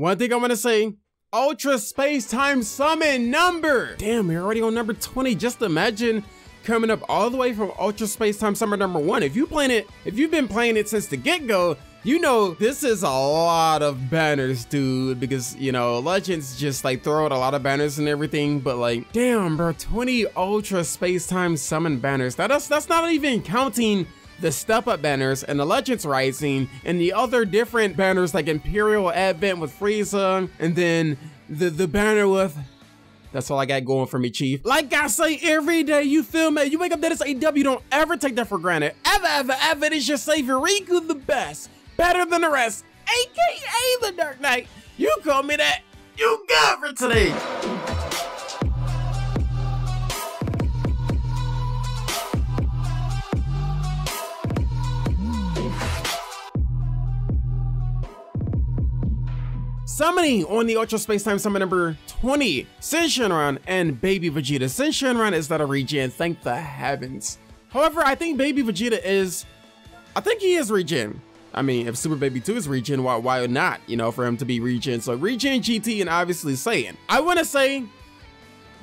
One thing I want to say, Ultra Space Time Summon number. Damn, we're already on number 20. Just imagine coming up all the way from Ultra Space Time Summon number one. If you playing it, if you've been playing it since the get-go, you know this is a lot of banners, dude, because, you know, Legends just, like, throw out a lot of banners and everything, but, like, damn, bro, 20 Ultra Space Time Summon banners. That, that's, that's not even counting the Step Up banners and the Legends Rising and the other different banners like Imperial Advent with Frieza and then the, the banner with that's all I got going for me, Chief. Like I say every day, you feel me? You wake up that it's AW, don't ever take that for granted. Ever, ever, ever, it is your savior, Riku the best. Better than the rest, aka the Dark Knight. You call me that, you got for today. Summoning on the Ultra Space Time Summon number 20, Shenron and Baby Vegeta. Shenron is not a regen, thank the heavens. However, I think Baby Vegeta is, I think he is regen. I mean, if Super Baby 2 is regen, why, why not, you know, for him to be regen? So regen GT and obviously Saiyan. I want to say,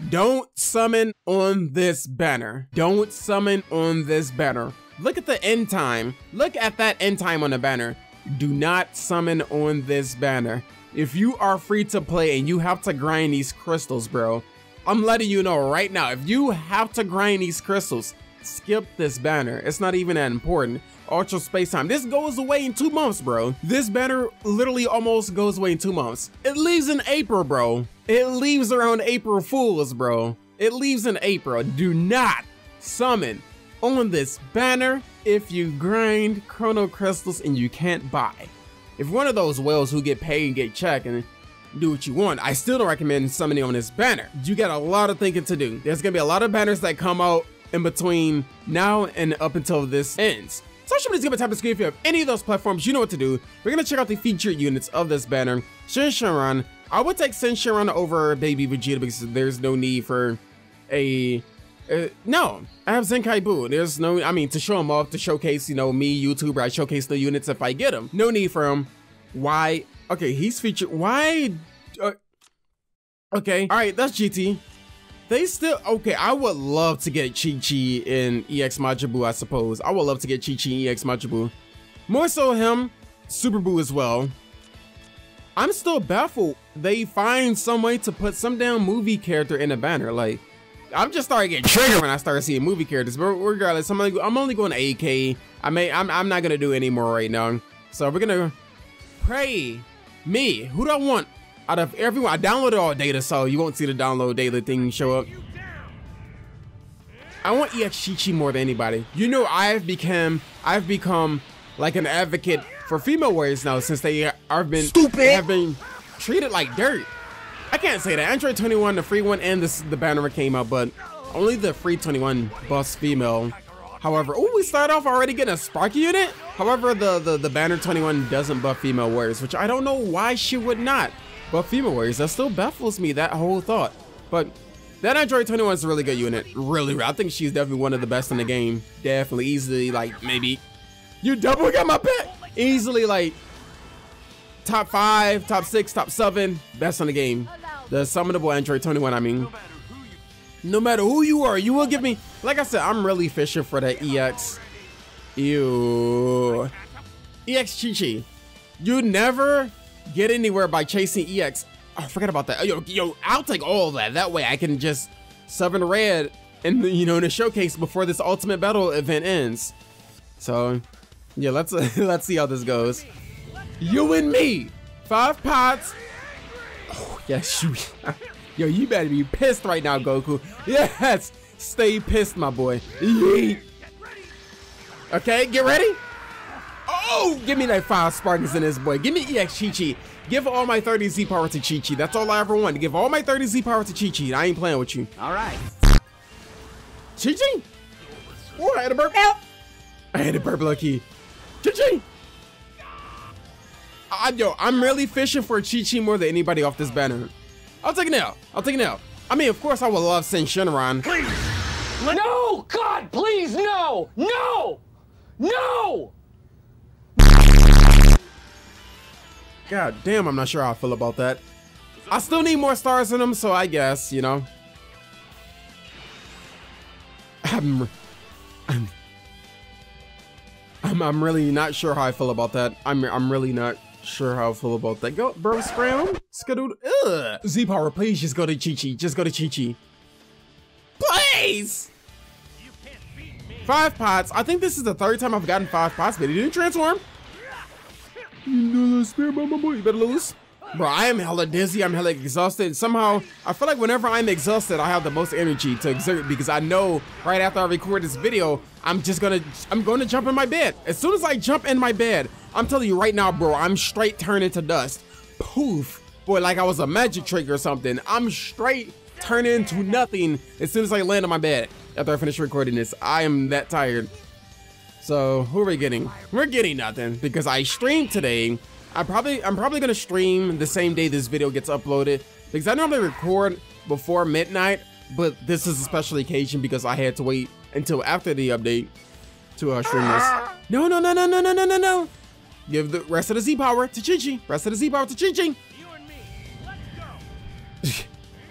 don't summon on this banner. Don't summon on this banner. Look at the end time. Look at that end time on the banner. Do not summon on this banner. If you are free to play and you have to grind these crystals, bro, I'm letting you know right now, if you have to grind these crystals, skip this banner. It's not even that important. Ultra Space Time. This goes away in two months, bro. This banner literally almost goes away in two months. It leaves in April, bro. It leaves around April Fools, bro. It leaves in April. Do not summon on this banner if you grind Chrono Crystals and you can't buy. If one of those whales who get paid and get checked and do what you want, I still don't recommend summoning on this banner. You got a lot of thinking to do. There's gonna be a lot of banners that come out in between now and up until this ends. So should give a tap screen if you have any of those platforms, you know what to do. We're gonna check out the featured units of this banner. Syn Shenron, I would take Syn Shenron over Baby Vegeta because there's no need for a uh, no, I have Zenkai Buu. There's no, I mean, to show him off, to showcase, you know, me, YouTuber, I showcase the units if I get them. No need for him. Why? Okay, he's featured. Why? Uh, okay, all right, that's GT. They still, okay, I would love to get Chi-Chi in EX Majin Buu, I suppose. I would love to get Chi-Chi in EX Majin Buu. More so him, Super Buu as well. I'm still baffled. They find some way to put some damn movie character in a banner. Like, I'm just starting to get triggered when I start seeing movie characters. But regardless, I'm, like, I'm only going to AK. I may, I'm, I'm not gonna do any more right now. So we're gonna pray me. Who do I want out of everyone? I downloaded all data, so you won't see the download data thing show up. I want EX Chi-Chi more than anybody. You know, I've become, I've become like an advocate for female warriors now since they have been, Stupid. have been treated like dirt. I can't say that. Android 21, the free one, and this, the banner came out, but only the free 21 buffs female. However, oh, we start off already getting a Sparky unit. However, the, the, the banner 21 doesn't buff female warriors, which I don't know why she would not buff female warriors. That still baffles me, that whole thought. But that Android 21 is a really good unit. Really, I think she's definitely one of the best in the game. Definitely, easily, like, maybe. You double got my pet! Easily, like, top five, top six, top seven, best in the game. The summonable Android 21, I mean. No matter who you are, you will give me, like I said, I'm really fishing for that EX. Ew. EX Chi-Chi. You never get anywhere by chasing EX. Oh, forget about that. Yo, yo, I'll take all that. That way I can just summon red and you know in a showcase before this ultimate battle event ends. So yeah, let's let's see how this goes. You and me, five pots. Oh yes, you. Yo, you better be pissed right now, Goku. Yes, stay pissed, my boy. Yeet. Okay, get ready. Oh, give me that five Spartans in this boy. Give me EX Chi-Chi. Give all my 30 Z power to Chi-Chi. That's all I ever want. Give all my 30 Z power to Chi-Chi. I ain't playing with you. All right. Chi-Chi? Oh, I had a burp. Help. I had a burp lucky. Chi-Chi. I, yo, I'm really fishing for Chi-Chi more than anybody off this banner. I'll take it now. I'll take it now. I mean, of course, I would love Syn Shenron. Please. No, God, please, no, no, no. God damn, I'm not sure how I feel about that. I still need more stars in them, so I guess, you know. I'm, I'm, I'm, I'm really not sure how I feel about that. I'm, I'm really not sure how I feel about that. Go, bro, spray him. Skadood. Ugh. Z-Power, please just go to Chi-Chi. Just go to Chi-Chi. Please! Five pots. I think this is the third time I've gotten five pots, but he didn't transform. You better lose. Bro, I am hella dizzy. I'm hella exhausted. Somehow, I feel like whenever I'm exhausted, I have the most energy to exert because I know right after I record this video, I'm just gonna, I'm to jump in my bed. As soon as I jump in my bed, I'm telling you right now, bro, I'm straight turning to dust. Poof. Boy, like I was a magic trick or something. I'm straight turning into nothing as soon as I land on my bed after I finish recording this. I am that tired. So who are we getting? We're getting nothing because I streamed today I probably I'm probably gonna stream the same day this video gets uploaded because I normally record before midnight, but this is a special occasion because I had to wait until after the update to uh, stream this. No, no, no, no, no, no, no, no. Give the rest of the Z power to Chi-Chi. Rest of the Z power to Chi-Chi.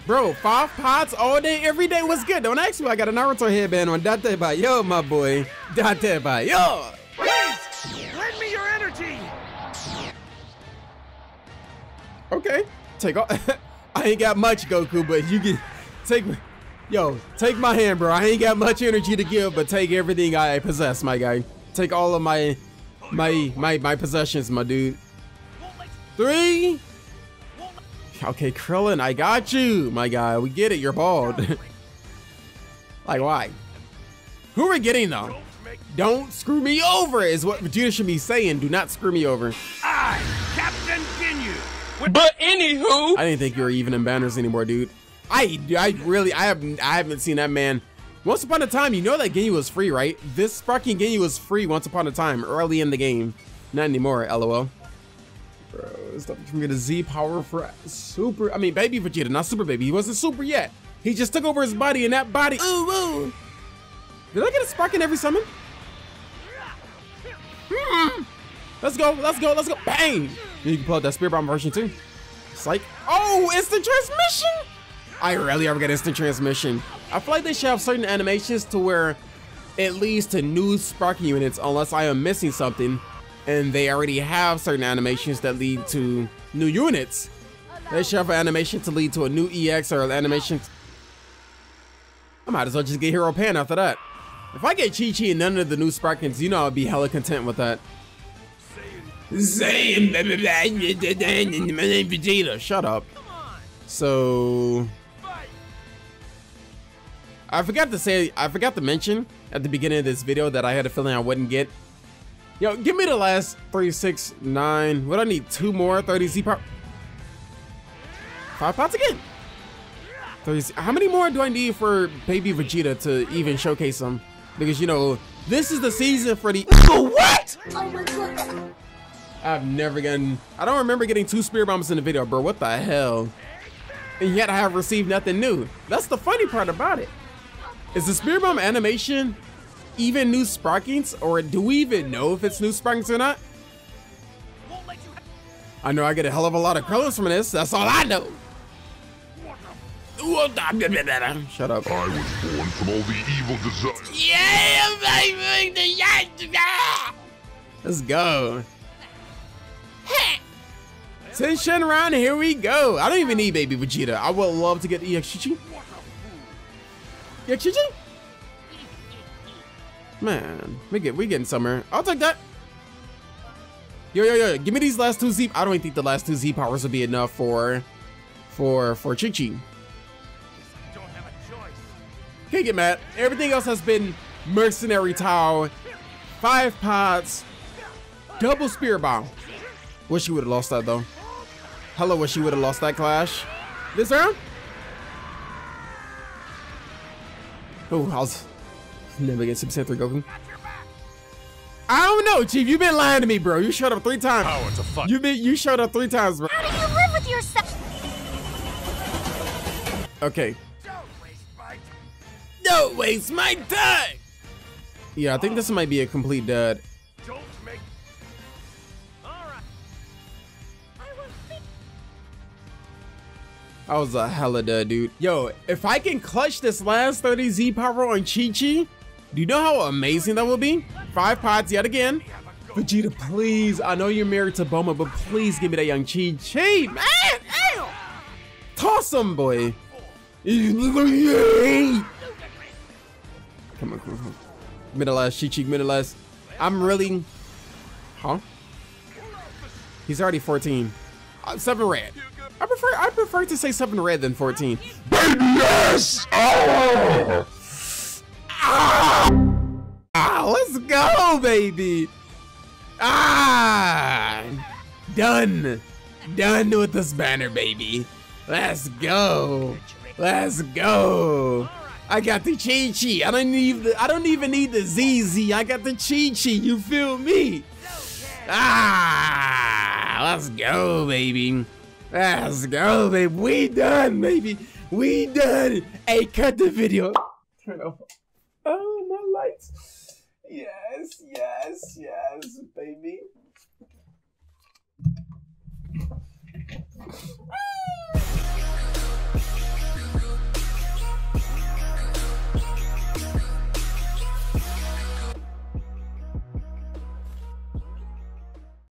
Bro, five pots all day, every day was good. Don't ask me. I got a Naruto headband on. Dattebayo, my boy. Dattebayo. Please, lend me your energy. Okay, take off. I ain't got much, Goku, but you can take. Yo, take my hand, bro. I ain't got much energy to give, but take everything I possess, my guy. Take all of my, my, my, my possessions, my dude. Three. Okay, Krillin, I got you, my guy. We get it. You're bald. like, why? Who are we getting though? Don't screw me over is what Vegeta should be saying. Do not screw me over. I, Captain Ginyu, but anywho, I didn't think you were even in banners anymore, dude. I I really I haven't I haven't seen that man. Once upon a time, you know that Ginyu was free, right? This fucking Ginyu was free once upon a time, early in the game. Not anymore, lol. Bro, stop from get a Z power for super. I mean, baby Vegeta, not super baby. He wasn't super yet. He just took over his body, and that body. Ooh, ooh. Did I get a spark in every summon? Hmm. Let's go, let's go, let's go. Bang! You can pull out that Spirit Bomb version too. It's like, oh, instant transmission? I rarely ever get instant transmission. I feel like they should have certain animations to where it leads to new sparking units unless I am missing something and they already have certain animations that lead to new units. They should have an animation to lead to a new EX or an animation. I might as well just get Hero Pan after that. If I get Chi-Chi and none of the new Sparkings, you know I'll be hella content with that. My Vegeta. Shut up. So. I forgot to say, I forgot to mention at the beginning of this video that I had a feeling I wouldn't get. Yo, give me the last three, six, nine. What I need? Two more 30 Z power. Five pots again. 30 How many more do I need for baby Vegeta to even showcase them? Because, you know, this is the season for the. What? Oh my god. I've never gotten, I don't remember getting two Spirit Bombs in the video, bro. What the hell? And yet I have received nothing new. That's the funny part about it. Is the Spirit Bomb animation even new Sparkings? Or do we even know if it's new Sparkings or not? I know I get a hell of a lot of colors from this. That's all I know. Shut up. I was born from all the evil desires. Yeah, Let's go. Syn Shenron, here we go. I don't even need Baby Vegeta. I would love to get the EX Chi-Chi. Chi-Chi? Man, we get we getting somewhere. I'll take that. Yo, yo, yo, give me these last two Z. I don't even think the last two Z powers would be enough for, for, for Chi-Chi. Can't get mad. Everything else has been Mercenary Tao, five pots, double Spirit Bomb. Wish you would have lost that though. Hello, wish you would have lost that clash. This round? Oh, I was never get Super Saiyan 3 Goku. I don't know, Chief. You've been lying to me, bro. You showed up three times. Power to fuck. You been you showed up three times, bro. How do you live with yourself? Okay. Don't waste my time. Yeah, I think this might be a complete dud. That was a hella dud, dude. Yo, if I can clutch this last 30 Z power on Chi Chi, do you know how amazing that will be? Five pods yet again. Vegeta, please. I know you're married to Bulma, but please give me that young Chi Chi, man. Ew. Toss him, boy. Come on, come on, come on. Middle last, Chi Chi, middle last. I'm really, huh? He's already 14. Uh, seven red. I prefer I prefer to say seven red than 14. Baby Yes! Oh! Ah, let's go, baby. Ah, done. Done with this banner, baby. Let's go. Let's go. I got the Chi Chi. I don't need the I don't even need the ZZ. I got the Chi Chi. You feel me? Ah, let's go, baby. Let's go, baby. We done, baby. We done. Hey, cut the video. Turn off. Oh, my lights. Yes, yes, yes, baby.